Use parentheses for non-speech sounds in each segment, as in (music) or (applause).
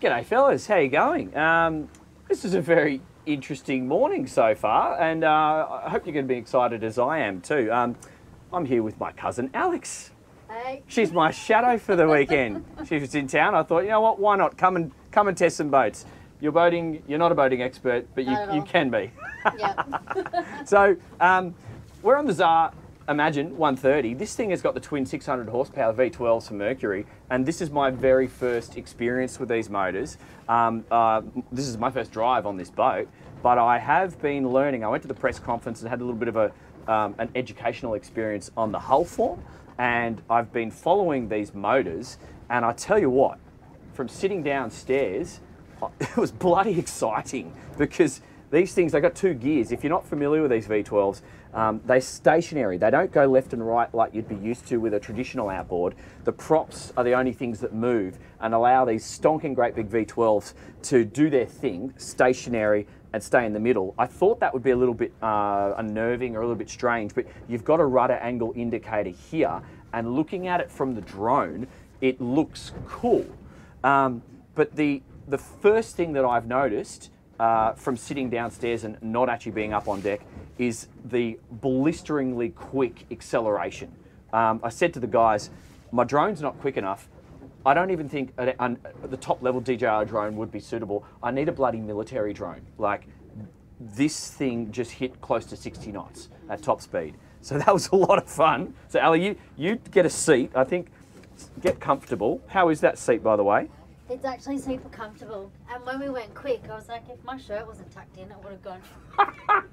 G'day, fellas. How you going? Um, this is a very interesting morning so far, and uh, I hope you're going to be excited as I am too. Um, I'm here with my cousin Alex. Hey. She's my shadow for the weekend. (laughs) she was in town. I thought, you know what? Why not come and come and test some boats? You're boating. You're not a boating expert, but you, you can be. Yeah. (laughs) So um, we're on the ZAR Imagine 130. This thing has got the twin 600 horsepower V12s from Mercury, and this is my very first experience with these motors. Um, uh, this is my first drive on this boat, but I have been learning. I went to the press conference and had a little bit of a um, an educational experience on the hull form, and I've been following these motors. And I tell you what, from sitting downstairs, (laughs) it was bloody exciting because these things, they've got two gears. If you're not familiar with these V12s, um, they're stationary. They don't go left and right like you'd be used to with a traditional outboard. The props are the only things that move and allow these stonking great big V12s to do their thing, stationary and stay in the middle. I thought that would be a little bit uh, unnerving or a little bit strange, but you've got a rudder angle indicator here, and looking at it from the drone, it looks cool. Um, but the the first thing that I've noticed uh, from sitting downstairs and not actually being up on deck is the blisteringly quick acceleration. Um, I said to the guys, my drone's not quick enough. I don't even think a, an- the top level DJI drone would be suitable. I need a bloody military drone. Like this thing just hit close to 60 knots at top speed. So that was a lot of fun. So Ali, you you get a seat. I think get comfortable. How is that seat, by the way? It's actually super comfortable. And when we went quick, I was like, if my shirt wasn't tucked in, it would have gone. (laughs)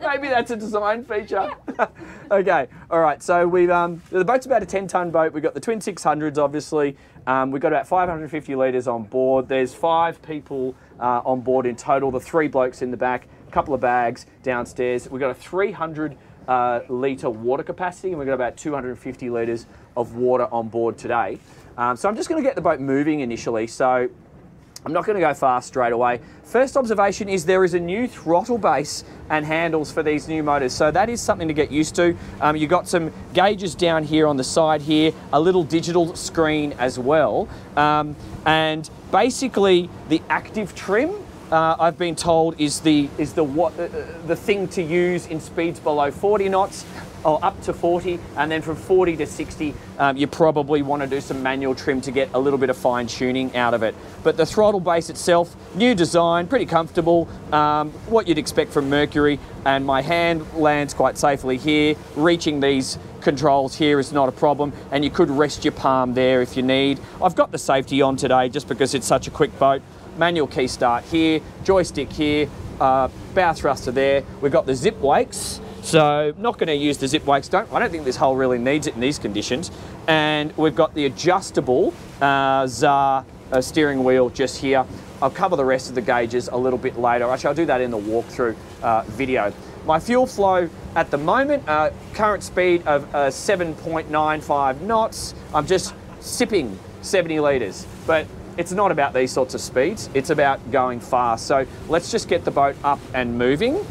Maybe that's a design feature. (laughs) okay, all right. So we've um, the boat's about a 10-ton boat. We've got the twin 600s, obviously. Um, we've got about 550 litres on board. There's five people uh, on board in total. The three blokes in the back, a couple of bags downstairs. We've got a 300 uh, litre water capacity, and we've got about 250 litres of water on board today. Um, so I'm just going to get the boat moving initially. So I'm not going to go fast straight away. First observation is there is a new throttle base and handles for these new motors, so that is something to get used to. Um, you've got some gauges down here on the side here, a little digital screen as well, um, and basically the active trim. Uh, I've been told is the is the what uh, the thing to use in speeds below 40 knots or up to 40, and then from 40 to 60, um, you probably want to do some manual trim to get a little bit of fine tuning out of it. But the throttle base itself, new design, pretty comfortable, um, what you'd expect from Mercury, and my hand lands quite safely here. Reaching these controls here is not a problem, and you could rest your palm there if you need. I've got the safety on today just because it's such a quick boat. Manual key start here, joystick here, uh, bow thruster there. We've got the Zipwakes. So not going to use the Zipwakes. Don't I don't think this hull really needs it in these conditions. And we've got the adjustable uh, ZAR uh, steering wheel just here. I'll cover the rest of the gauges a little bit later. Actually, I'll do that in the walkthrough uh, video. My fuel flow at the moment, uh, current speed of uh, 7.95 knots. I'm just sipping 70 litres, but it's not about these sorts of speeds. It's about going fast. So let's just get the boat up and moving.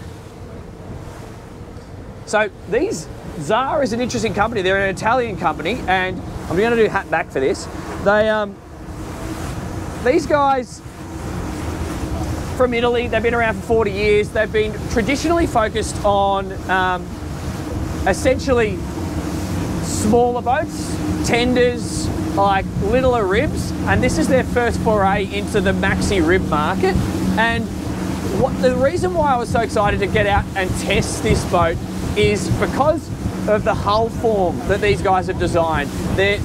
So these Zara is an interesting company. They're an Italian company, and I'm going to do hat back for this. They um, these guys from Italy. They've been around for 40 years. They've been traditionally focused on um, essentially smaller boats, tenders, like littler ribs, and this is their first foray into the maxi rib market. And what the reason why I was so excited to get out and test this boat is because of the hull form that these guys have designed. They're,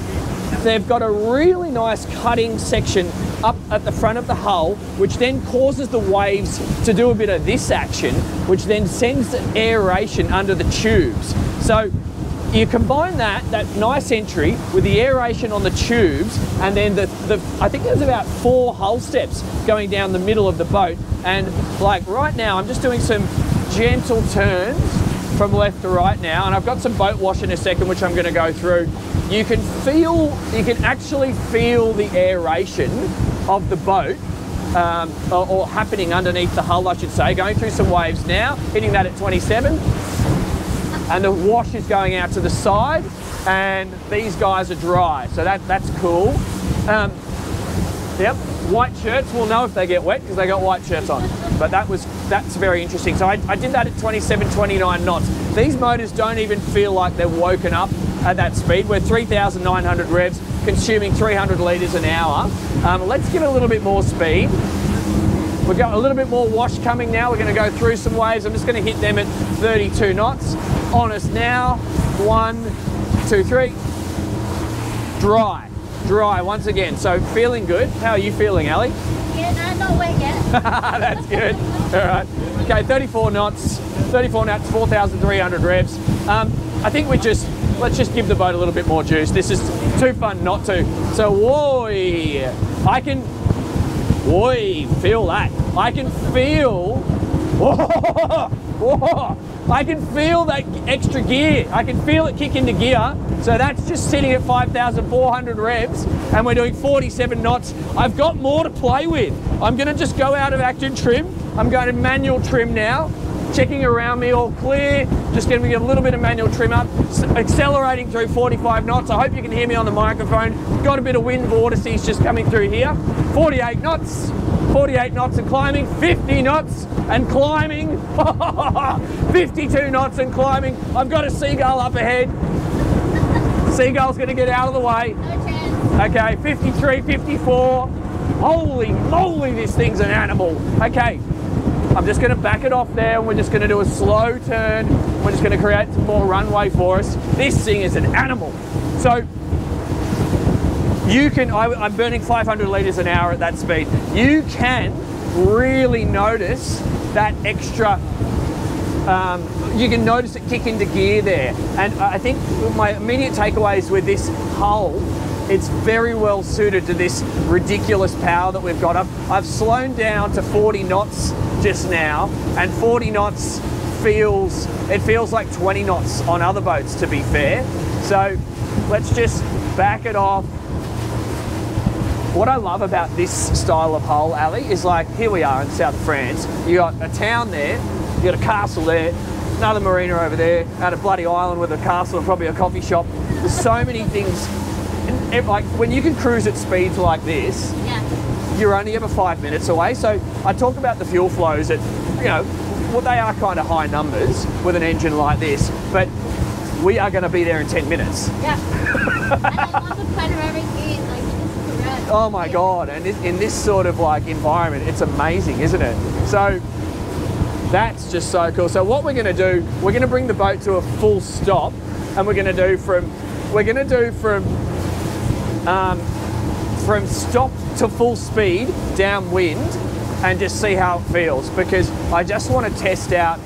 they've got a really nice cutting section up at the front of the hull, which then causes the waves to do a bit of this action, which then sends aeration under the tubes. So you combine that, that nice entry with the aeration on the tubes and then the, the I think there's about four hull steps going down the middle of the boat. And like right now, I'm just doing some gentle turns from left to right now. And I've got some boat wash in a second, which I'm gonna go through. You can feel, you can actually feel the aeration of the boat um, or, or happening underneath the hull, I should say, going through some waves now, hitting that at 27 and the wash is going out to the side and these guys are dry so that that's cool um, Yep, white shirts. We'll know if they get wet because they got white shirts on. But that was that's very interesting. So I, I did that at 27, 29 knots. These motors don't even feel like they're woken up at that speed. We're 3,900 revs, consuming 300 litres an hour. Um, let's give it a little bit more speed. We've got a little bit more wash coming now. We're going to go through some waves. I'm just going to hit them at 32 knots. On us now. One, two, three. Dry. Dry once again. So feeling good. How are you feeling, Ali? No, not wet yet. (laughs) That's good. All right. Okay, 34 knots. 34 knots, 4,300 revs. Um, I think we just let's just give the boat a little bit more juice. This is too fun not to. So, whoa, I can Oi, feel that. I can feel, (laughs) whoa, whoa, I can feel that extra gear. I can feel it kick into gear. So that's just sitting at 5,400 revs and we're doing 47 knots. I've got more to play with. I'm gonna just go out of active trim. I'm going to manual trim now checking around me all clear, just going to get a little bit of manual trim up, accelerating through 45 knots. I hope you can hear me on the microphone. Got a bit of wind vortices just coming through here. 48 knots, 48 knots and climbing, 50 knots and climbing, (laughs) 52 knots and climbing. I've got a seagull up ahead. Seagull's going to get out of the way. Okay, 53, 54. Holy moly, this thing's an animal. Okay, I'm just going to back it off there and we're just going to do a slow turn. We're just going to create some more runway for us. This thing is an animal. So you can, I, I'm burning 500 litres an hour at that speed. You can really notice that extra um, you can notice it kick into gear there. And I think my immediate takeaways with this hull, it's very well suited to this ridiculous power that we've got. I've, I've slowed down to 40 knots just now, and 40 knots feels it feels like 20 knots on other boats to be fair. So let's just back it off. What I love about this style of hull, Ali, is like here we are in south of France. You got a town there, you got a castle there, another marina over there, at a bloody island with a castle and probably a coffee shop. There's so (laughs) many things. And, like when you can cruise at speeds like this, Yeah. you're only ever five minutes away. So I talk about the fuel flows at, you know, well, they are kind of high numbers with an engine like this, but we are going to be there in 10 minutes. Yeah. and I love the panoramic views. Like, this is great. Oh my God. And in this sort of like environment, it's amazing, isn't it? So that's just so cool. So what we're going to do, we're going to bring the boat to a full stop and we're going to do from, we're going to do from, um, from stop to full speed downwind and just see how it feels because I just want to test out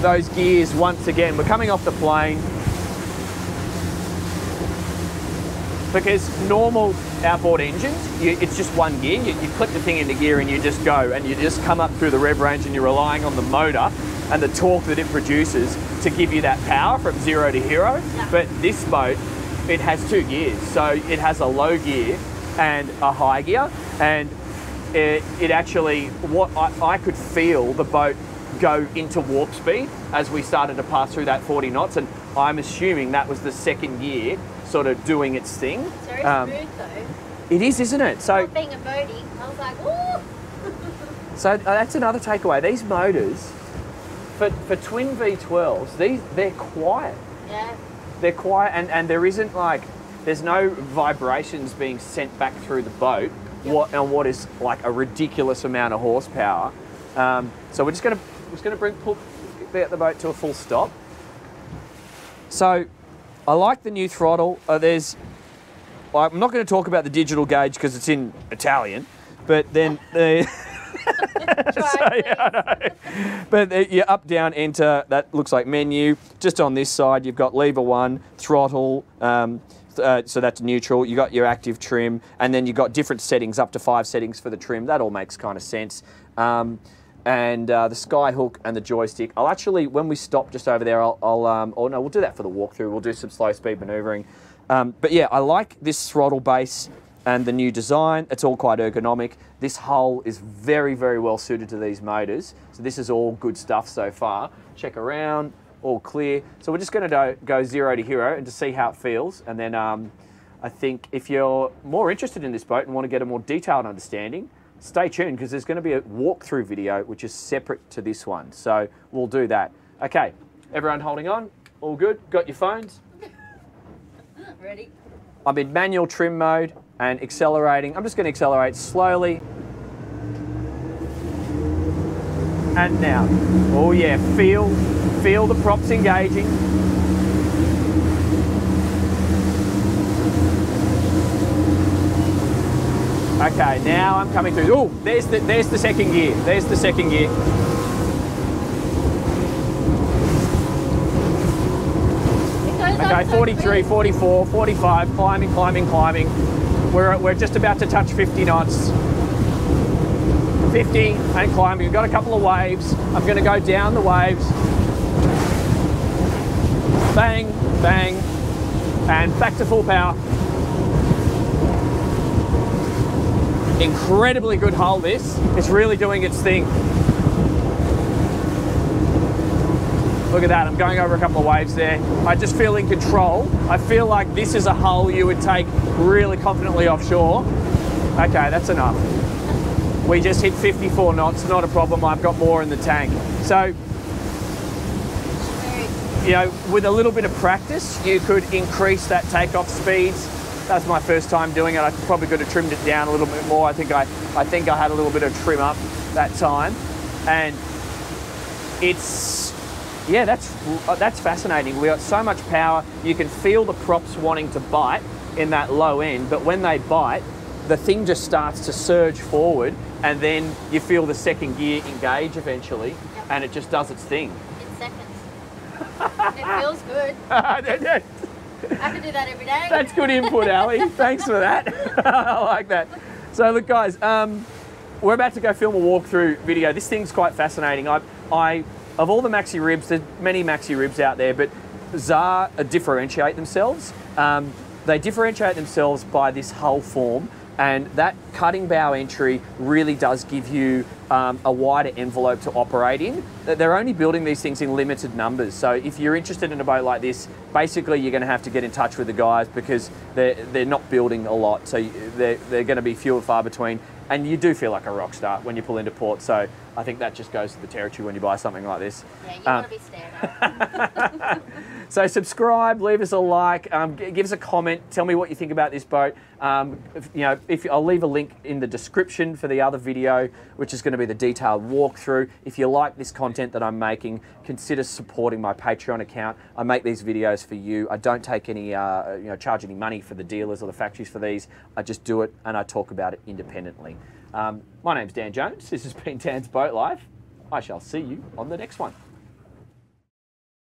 those gears once again. We're coming off the plane because normal outboard engines, you, it's just one gear. You, you click the thing into gear and you just go and you just come up through the rev range and you're relying on the motor and the torque that it produces to give you that power from zero to hero. Yeah. But this boat, it has two gears. So it has a low gear and a high gear. And it, it actually, what I, I could feel the boat go into warp speed as we started to pass through that 40 knots. And I'm assuming that was the second gear sort of doing its thing. It's very Um, smooth though. it is, isn't it? So, being a birdie, I was like, ooh. (laughs) so uh, that's another takeaway. These motors, for, for twin V12s, these they're quiet. Yeah. They're quiet, and, and there isn't like there's no vibrations being sent back through the boat. Yep. What on what is like a ridiculous amount of horsepower. Um, so we're just gonna we're just gonna bring pull the boat to a full stop. So I like the new throttle. Uh, there's I'm not going to talk about the digital gauge because it's in Italian, but then the. (laughs) So, yeah, But you up, down, enter. That looks like menu. Just on this side, you've got lever one, throttle. Um, uh, so that's neutral. You got your active trim, and then you've got different settings, up to five settings for the trim. That all makes kind of sense. Um, and uh, the Skyhook and the joystick. I'll actually, when we stop just over there, I'll, I'll um, oh no, we'll do that for the walkthrough. We'll do some slow speed maneuvering. Um, but yeah, I like this throttle base and the new design. It's all quite ergonomic. This hull is very, very well suited to these motors. So this is all good stuff so far. Check around, all clear. So we're just going to go zero to hero and to see how it feels, and then um, I think if you're more interested in this boat and want to get a more detailed understanding, stay tuned because there's going to be a walkthrough video which is separate to this one. So we'll do that. Okay, everyone holding on? All good? Got your phones? (laughs) Ready? I'm in manual trim mode and accelerating. I'm just going to accelerate slowly. And now. Oh yeah, feel feel the props engaging. Okay, now I'm coming through. Oh, there's the there's the second gear. There's the second gear. It goes up Okay, so 43, 44, 45, climbing, climbing, climbing. We're, we're just about to touch 50 knots. 50 and climbing. We've got a couple of waves. I'm going to go down the waves. Bang, bang, and back to full power. Incredibly good hull this. It's really doing its thing. Look at that, I'm going over a couple of waves there. I just feel in control. I feel like this is a hull you would take really confidently offshore. Okay, that's enough. We just hit 54 knots, not a problem. I've got more in the tank. So, you know, with a little bit of practice, you could increase that takeoff speeds. That's my first time doing it. I probably could have trimmed it down a little bit more. I think I, I think I had a little bit of trim up that time, and it's yeah, that's uh, that's fascinating. We got so much power. You can feel the props wanting to bite in that low end, but when they bite, the thing just starts to surge forward, and then you feel the second gear engage eventually, Yep. and it just does its thing. In seconds. it feels good. (laughs) I could do that every day. That's good input, Ali. (laughs) Thanks for that. (laughs) I like that. So look, guys, um, we're about to go film a walkthrough video. This thing's quite fascinating. I, I, of all the maxi ribs, there's many maxi ribs out there, but ZAR differentiate themselves. Um, they differentiate themselves by this hull form, and that cutting bow entry really does give you um, a wider envelope to operate in. Th- They're only building these things in limited numbers, so if you're interested in a boat like this, basically you're going to have to get in touch with the guys because they're, they're not building a lot, so they're, they're going to be few and far between. And you do feel like a rock star when you pull into port, so I think that just goes to the territory when you buy something like this. Yeah, you Um, want to be stared at. (laughs) So subscribe, leave us a like, um, give us a comment, tell me what you think about this boat. Um, if, you know, if I'll leave a link in the description for the other video, which is going to be the detailed walkthrough. If you like this content that I'm making, consider supporting my Patreon account. I make these videos for you. I don't take any, uh, you know, charge any money for the dealers or the factories for these. I just do it and I talk about it independently. Um, my name's Dan Jones. This has been Dan's Boat Life. I shall see you on the next one.